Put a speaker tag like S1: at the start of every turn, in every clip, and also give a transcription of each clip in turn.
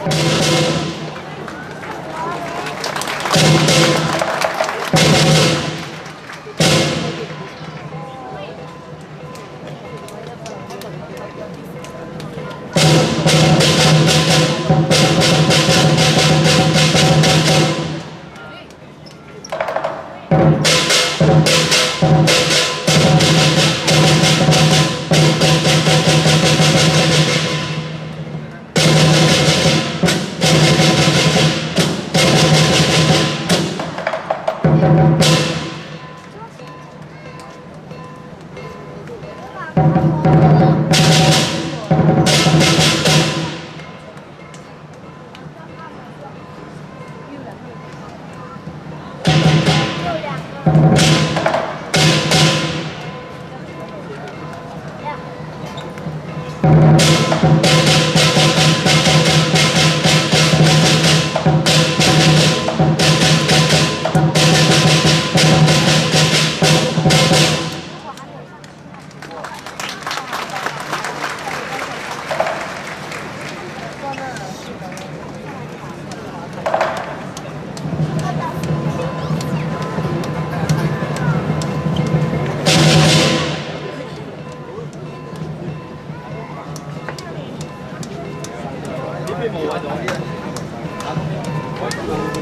S1: Thank you. 哎，我懂的。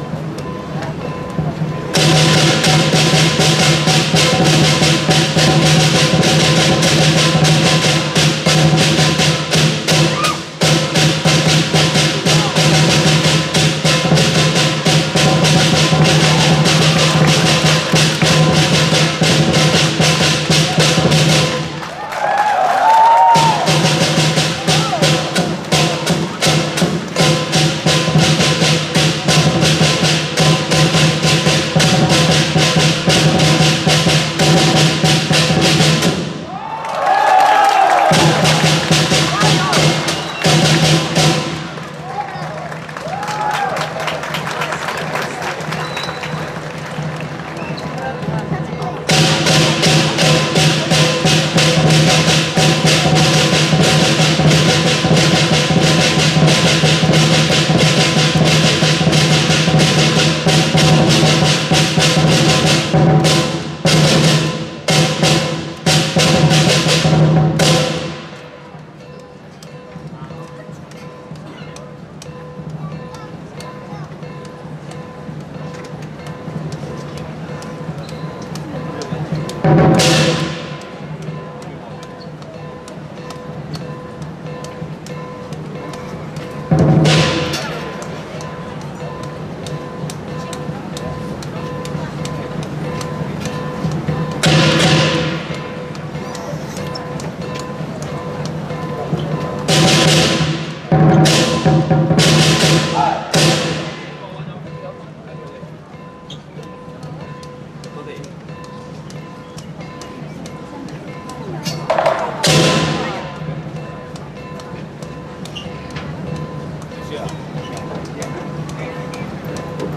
S1: Thank you.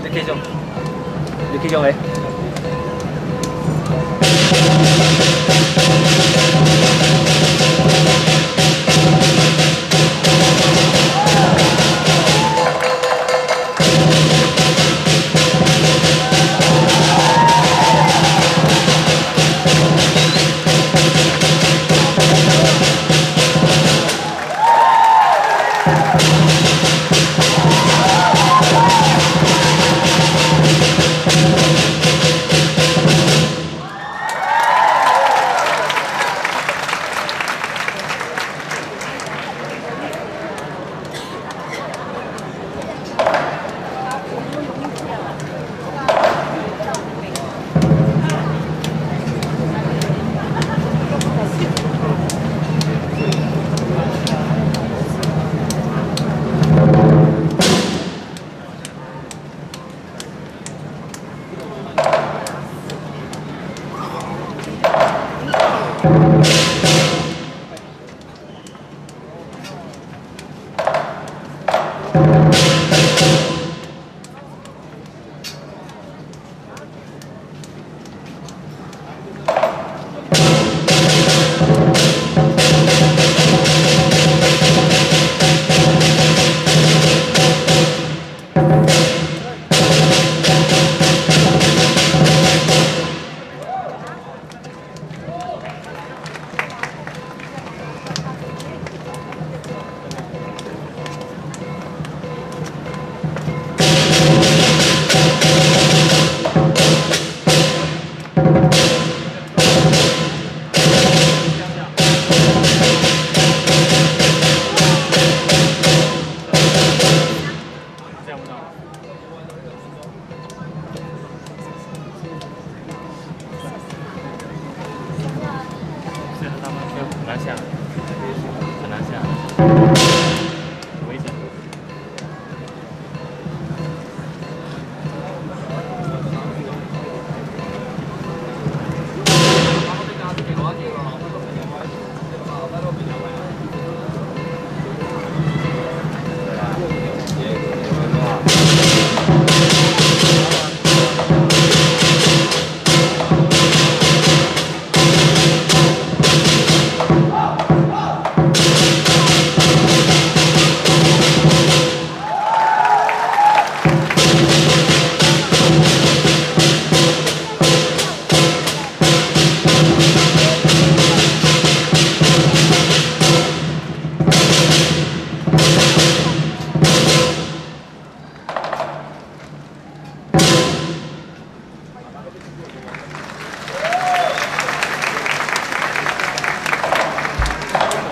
S1: 느끼죠? 느끼죠 왜?
S2: you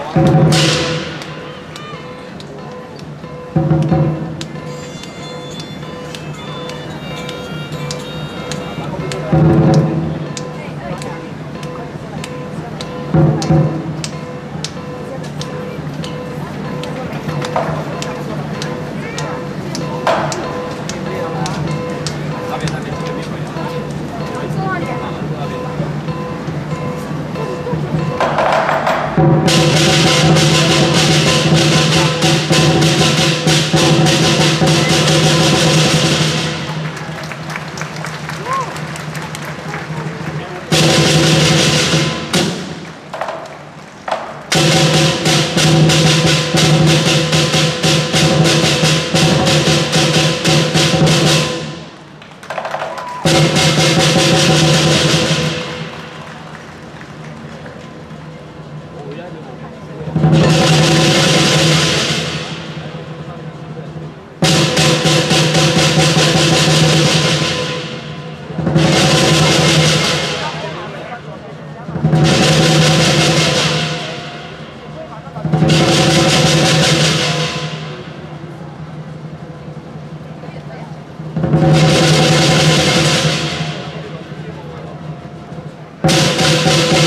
S2: Thank you.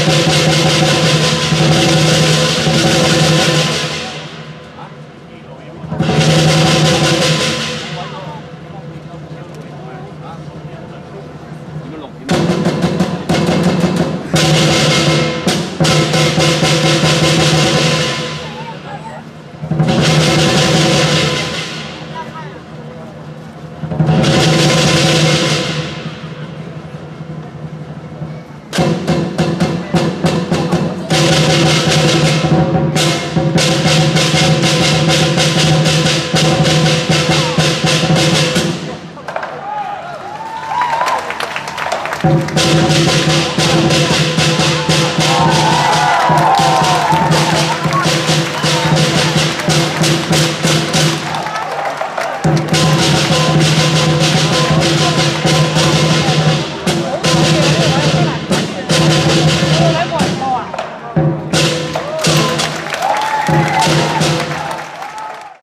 S2: Thank you. Música